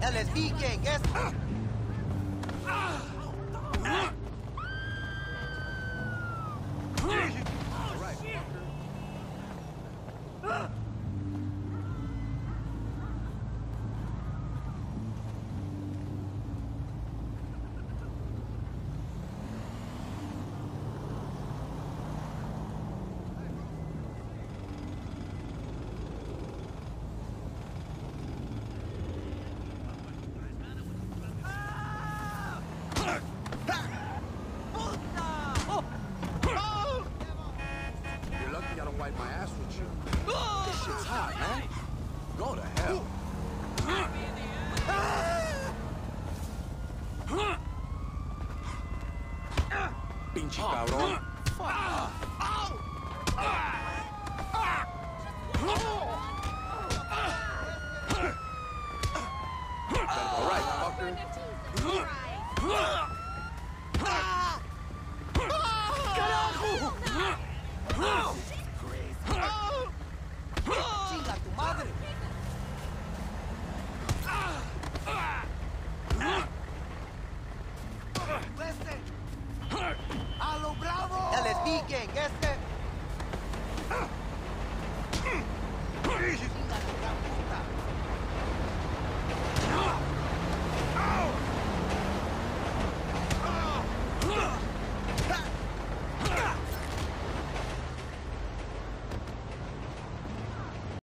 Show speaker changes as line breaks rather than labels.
Ya les dije
lucky I don't wipe my ass with you. This shit's hot, man. Go to hell. Pinche ah. cabrón. All right, fucker.
Viking, SM.